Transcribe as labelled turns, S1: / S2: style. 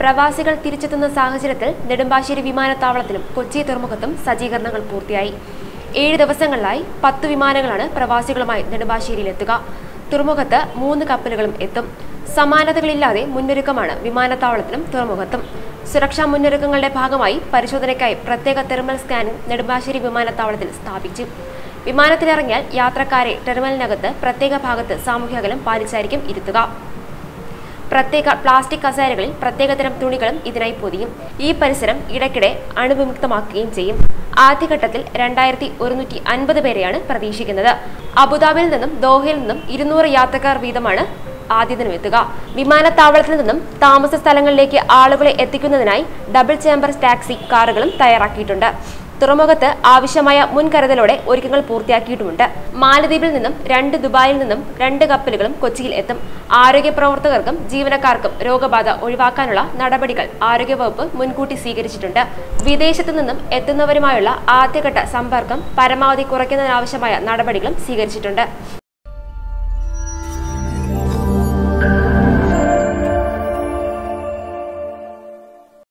S1: പ്രവാസികൾ തിരിച്ചെത്തുന്ന സാഹചര്യത്തിൽ നെടുമ്പാശ്ശേരി വിമാനത്താവളത്തിലും കൊച്ചി തുറമുഖത്തും സജ്ജീകരണങ്ങൾ പൂർത്തിയായി. ഏഴ് ദിവസങ്ങളിലായി പത്ത് വിമാനങ്ങളാണ് പ്രവാസികളുമായി നെടുമ്പാശ്ശേരിയിലെത്തുക. തുറമുഖത്ത് മൂന്ന് കപ്പലുകളും എത്തും. സമാനതകളില്ലാതെ മുന്നൊരുക്കമാണ് വിമാനത്താവളത്തിലും തുറമുഖത്തും. സുരക്ഷാ മുന്നൊരുക്കങ്ങളുടെ ഭാഗമായി പരിശോധനയ്ക്കായി പ്രത്യേക തെർമൽ സ്കാനിംഗ് നെടുമ്പാശ്ശേരി വിമാനത്താവളത്തിൽ സ്ഥാപിച്ചു. വിമാനത്തിലിറങ്ങിയാൽ യാത്രക്കാരെ ടെർമിനലിനകത്ത് പ്രത്യേക ഭാഗത്ത് സാമൂഹ്യ അകലം പാലിച്ചായിരിക്കും ഇരുത്തുക. പ്രത്യേക പ്ലാസ്റ്റിക് കസേരകളിൽ പ്രത്യേകതരം തുണികളും ഇതിനായി പൊതിയും. ഈ പരിസരം ഇടയ്ക്കിടെ അണുവിമുക്തമാക്കുകയും ചെയ്യും. ആദ്യഘട്ടത്തിൽ രണ്ടായിരത്തി ഒരുന്നൂറ്റി അൻപത് പേരെയാണ് പ്രതീക്ഷിക്കുന്നത്. അബുദാബിയിൽ നിന്നും ദോഹയിൽ നിന്നും ഇരുന്നൂറ് യാത്രക്കാർ വീതമാണ് ആദ്യ ദിനം എത്തുക വിമാനത്താവളത്തിൽ നിന്നും താമസ സ്ഥലങ്ങളിലേക്ക് ആളുകളെ എത്തിക്കുന്നതിനായി ഡബിൾ ചേംബർ ടാക്സി കാറുകളും തയ്യാറാക്കിയിട്ടുണ്ട്. തുറമുഖത്ത് ആവശ്യമായ മുൻകരുതലോടെ ഒരുക്കങ്ങൾ പൂർത്തിയാക്കിയിട്ടുമുണ്ട്. മാലദ്വീപിൽ നിന്നും രണ്ട് ദുബായിൽ നിന്നും രണ്ട് കപ്പലുകളും കൊച്ചിയിൽ എത്തും. ആരോഗ്യ പ്രവർത്തകർക്കും ജീവനക്കാർക്കും രോഗബാധ ഒഴിവാക്കാനുള്ള നടപടികൾ ആരോഗ്യവകുപ്പ് മുൻകൂട്ടി സ്വീകരിച്ചിട്ടുണ്ട്. വിദേശത്തു നിന്നും എത്തുന്നവരുമായുള്ള ആദ്യഘട്ട സമ്പർക്കം പരമാവധി കുറയ്ക്കുന്നതിനാവശ്യമായ നടപടികളും സ്വീകരിച്ചിട്ടുണ്ട്.